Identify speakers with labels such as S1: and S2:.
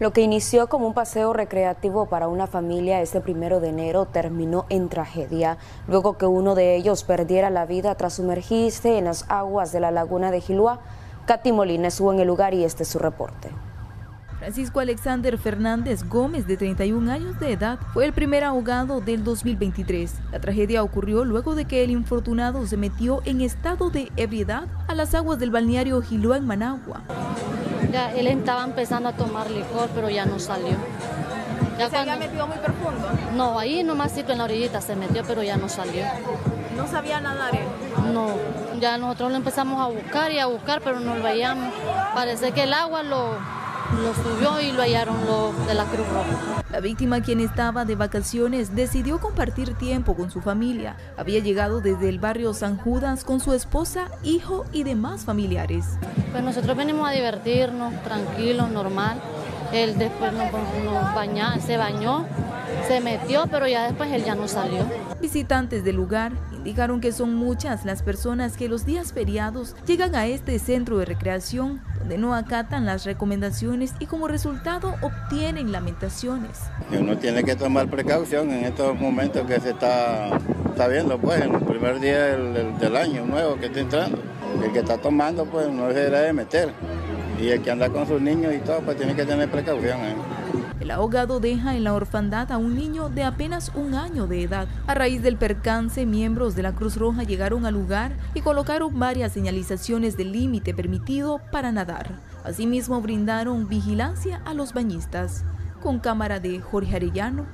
S1: Lo que inició como un paseo recreativo para una familia este primero de enero terminó en tragedia, luego que uno de ellos perdiera la vida tras sumergirse en las aguas de la laguna de Gilúa. Katy Molina estuvo en el lugar y este es su reporte.
S2: Francisco Alexander Fernández Gómez, de 31 años de edad, fue el primer ahogado del 2023. La tragedia ocurrió luego de que el infortunado se metió en estado de ebriedad a las aguas del balneario Gilúa en Managua.
S3: Ya él estaba empezando a tomar licor, pero ya no salió.
S2: Ya ¿Se había metido muy profundo?
S3: No, ahí nomásito en la orillita se metió, pero ya no salió.
S2: ¿No sabía nadar él?
S3: No, ya nosotros lo empezamos a buscar y a buscar, pero no lo veíamos. Parece que el agua lo, lo subió y lo hallaron los de la Cruz Roja.
S2: La víctima, quien estaba de vacaciones, decidió compartir tiempo con su familia. Había llegado desde el barrio San Judas con su esposa, hijo y demás familiares.
S3: Pues nosotros venimos a divertirnos, tranquilos, normal. Él después nos, nos se bañó, se metió, pero ya después él ya no salió.
S2: Visitantes del lugar indicaron que son muchas las personas que los días feriados llegan a este centro de recreación donde no acatan las recomendaciones y como resultado obtienen lamentaciones.
S4: Uno tiene que tomar precaución en estos momentos que se está, está viendo, pues, en el primer día del, del año nuevo que está entrando. El que está tomando, pues, no se debe meter. Y el que anda con sus niños y todo, pues tiene que tener precaución. ¿eh?
S2: El ahogado deja en la orfandad a un niño de apenas un año de edad. A raíz del percance, miembros de la Cruz Roja llegaron al lugar y colocaron varias señalizaciones del límite permitido para nadar. Asimismo, brindaron vigilancia a los bañistas. Con cámara de Jorge Arellano,